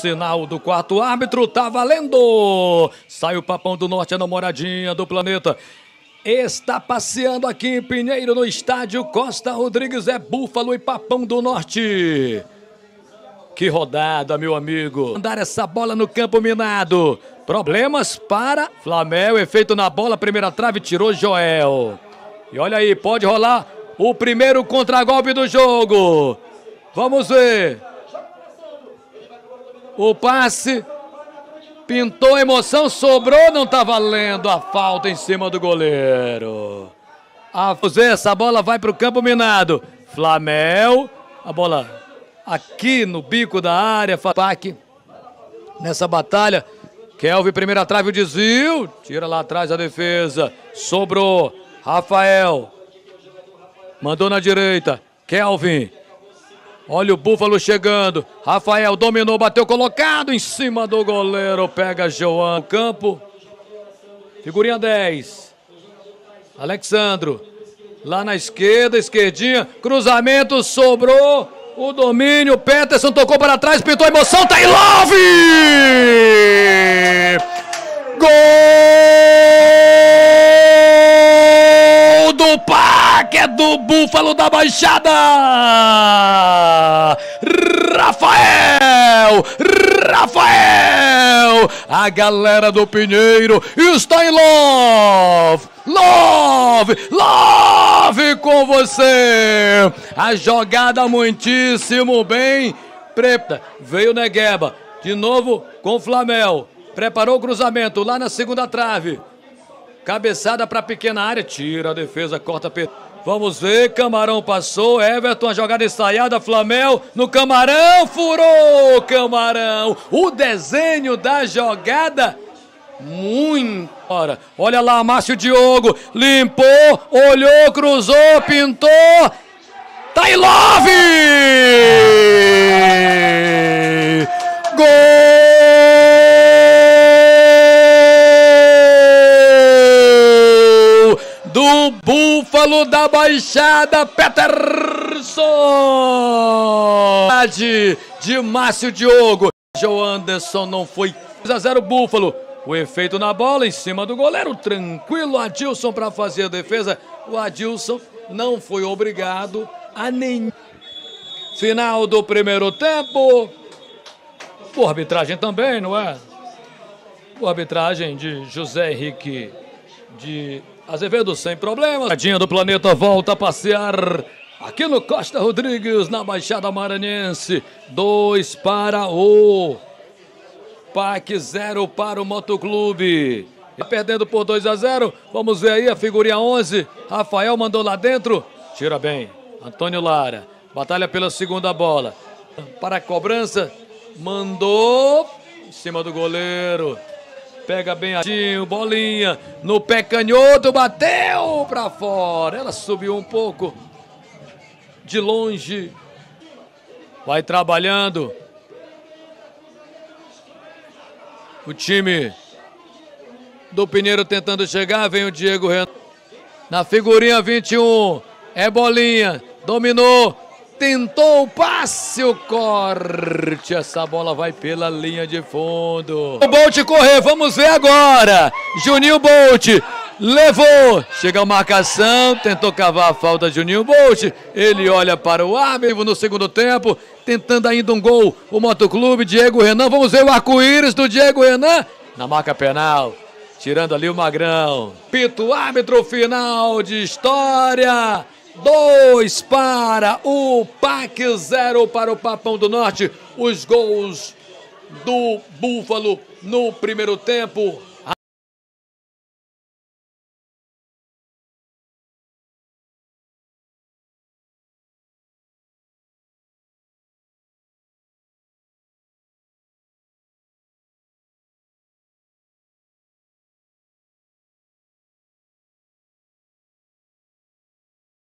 Sinal do quarto árbitro, tá valendo! Sai o Papão do Norte, a namoradinha do planeta. Está passeando aqui em Pinheiro, no estádio Costa Rodrigues, é Búfalo e Papão do Norte. Que rodada, meu amigo. Mandar essa bola no campo minado. Problemas para Flamengo, efeito na bola, primeira trave, tirou Joel. E olha aí, pode rolar o primeiro contragolpe do jogo. Vamos ver. O passe. Pintou emoção, sobrou, não tá valendo a falta em cima do goleiro. A essa bola vai para o campo minado. Flamel, a bola aqui no bico da área, Fapac nessa batalha. Kelvin, primeira trave, o desvio, tira lá atrás a defesa, sobrou, Rafael, mandou na direita, Kelvin, Olha o Búfalo chegando. Rafael dominou, bateu colocado em cima do goleiro. Pega João Campo. Figurinha 10. Alexandro. Lá na esquerda, esquerdinha. Cruzamento, sobrou. O domínio. Peterson tocou para trás, pintou a emoção. Tá em love! Gol PAC! É do Búfalo da Baixada! Rafael! Rafael! A galera do Pinheiro está em love! Love! Love com você! A jogada muitíssimo bem. Preta, veio Negueba. De novo com o Flamel. Preparou o cruzamento lá na segunda trave. Cabeçada para a pequena área. Tira a defesa, corta. Vamos ver, Camarão passou, Everton, a jogada ensaiada, Flamel no Camarão, furou Camarão. O desenho da jogada, muito. Olha lá, Márcio Diogo, limpou, olhou, cruzou, pintou. Tá love! Búfalo da Baixada, Peterson! De Márcio Diogo. Joe Anderson não foi 2 a 0 Búfalo. O efeito na bola em cima do goleiro, tranquilo. Adilson para fazer a defesa. O Adilson não foi obrigado a nem. Final do primeiro tempo. Boa arbitragem também, não é? Boa arbitragem de José Henrique de Azevedo sem problemas. Tadinha do planeta volta a passear aqui no Costa Rodrigues, na Baixada Maranhense. Dois para o PAC, zero para o Motoclube. Tá perdendo por 2 a 0. Vamos ver aí a figurinha 11. Rafael mandou lá dentro. Tira bem. Antônio Lara. Batalha pela segunda bola. Para a cobrança. Mandou. Em cima do goleiro. Pega bem adinho, bolinha no pé canhoto, bateu pra fora. Ela subiu um pouco de longe. Vai trabalhando. O time do Pinheiro tentando chegar, vem o Diego Renan. Na figurinha 21, é bolinha, dominou, tentou o passe, o corte. Essa bola vai pela linha de fundo. O Bolt correr, vamos ver agora. Juninho Bolt levou. Chega a marcação, tentou cavar a falta de Juninho Bolt. Ele olha para o árbitro no segundo tempo, tentando ainda um gol. O Motoclube, Diego Renan. Vamos ver o arco-íris do Diego Renan na marca penal. Tirando ali o Magrão. Pito árbitro final de história. Dois para o PAC, zero para o Papão do Norte. Os gols do Búfalo no primeiro tempo.